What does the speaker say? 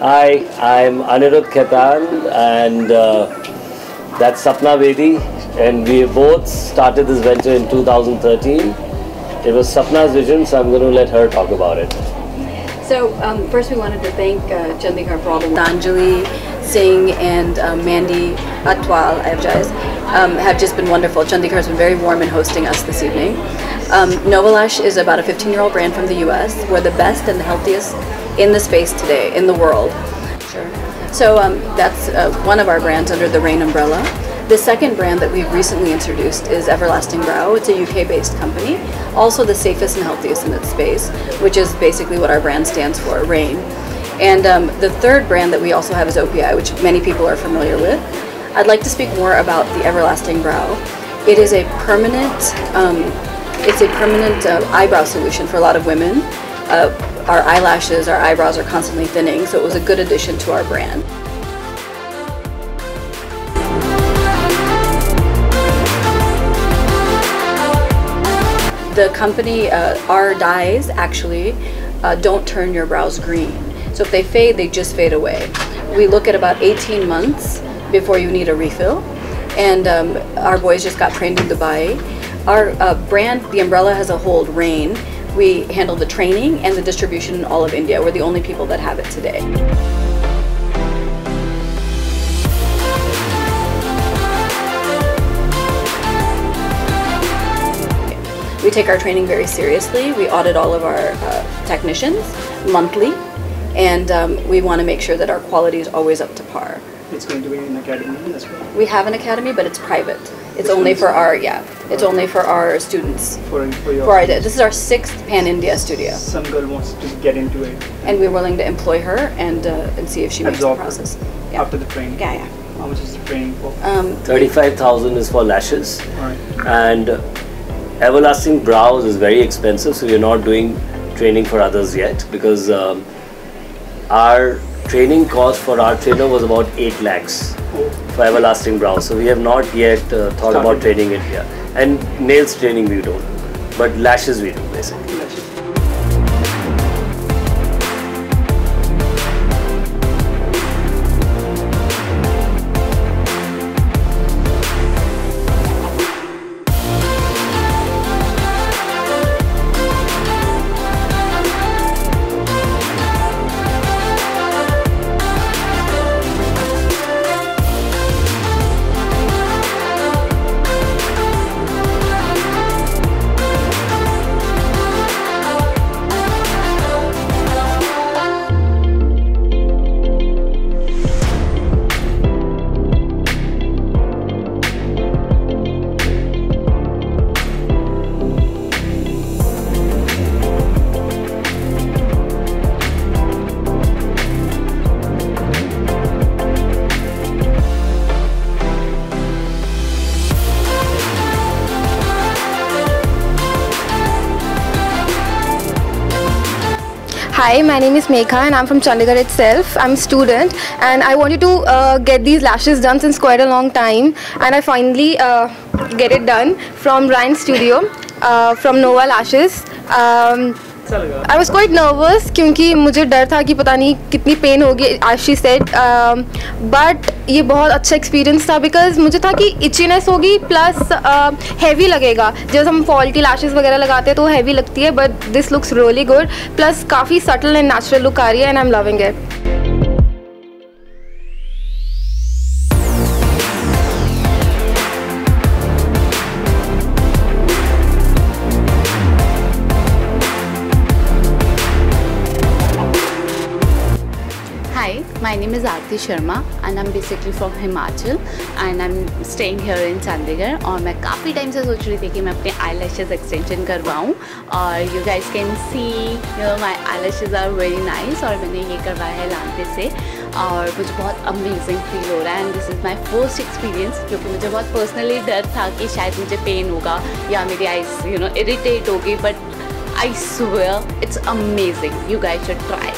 Hi, I'm Anirudh Khetan and uh, that's Sapna Vedi and we both started this venture in 2013. It was Sapna's vision so I'm going to let her talk about it. So um, first we wanted to thank uh, Chandigarh for all the Anjali Singh and um, Mandy Atwal, I apologize, um, have just been wonderful. Chandigarh has been very warm in hosting us this evening. Um, Novalash is about a 15-year-old brand from the U.S. We're the best and the healthiest in the space today, in the world. Sure. So um, that's uh, one of our brands under the Reign umbrella. The second brand that we've recently introduced is Everlasting Brow. It's a UK-based company, also the safest and healthiest in its space, which is basically what our brand stands for, Reign. And um, the third brand that we also have is OPI, which many people are familiar with. I'd like to speak more about the Everlasting Brow. It is a permanent, um, it's a permanent uh, eyebrow solution for a lot of women. Uh, our eyelashes, our eyebrows are constantly thinning, so it was a good addition to our brand. The company, uh, our dyes actually uh, don't turn your brows green. So if they fade, they just fade away. We look at about 18 months before you need a refill. And um, our boys just got trained in Dubai. Our uh, brand, the umbrella has a hold, Reign. We handle the training and the distribution in all of India. We're the only people that have it today. We take our training very seriously. We audit all of our uh, technicians monthly, and um, we want to make sure that our quality is always up to par. It's going to be an academy as well. We have an academy, but it's private. It's only for our yeah. It's only for our students. For, for your For our, this is our sixth Pan India studio, some girl wants to get into it and we're willing to employ her and uh, and see if she makes the process. Yeah. after the training. Yeah, yeah. How much is the training for? Um, 35,000 is for lashes Alright. and everlasting brows is very expensive so we're not doing training for others yet because um, our training cost for our trainer was about 8 lakhs for everlasting brows. So we have not yet uh, thought about training it here and nails training we don't but lashes we do basically Hi, my name is Megha and I'm from Chandigarh itself. I'm a student and I wanted to uh, get these lashes done since quite a long time and I finally uh, get it done from Reign Studio uh, from Nova Lashes. Um, I was quite nervous क्योंकि मुझे डर था कि पता नहीं कितनी pen होगी आशी सेट बट ये बहुत अच्छा एक्सपीरियंस था बिकॉज़ मुझे था कि इचीनेस होगी प्लस हैवी लगेगा। जब हम फॉल्टी की लैशेस वगैरह लगाते हैं तो हैवी लगती है but this looks really good plus काफ़ी सटल एंड नेचुरल लुक आ रही है and I am loving it my name is Aarti Sharma and I'm basically from Himachal and I'm staying here in Chandigarh और मैं काफ़ी time से सोच रही थी कि मैं अपने आई लैशेज़ एक्सटेंशन करवाऊँ और you guys can see you my eyelashes are very nice और मैंने ये करवाया है लांते से और मुझे बहुत अमेजिंग फील हो रहा है and this is my first experience क्योंकि मुझे बहुत पर्सनली डर था कि शायद मुझे पेन होगा या मेरी आइस यू नो इरीटेट होगी but I swear it's amazing. You guys should try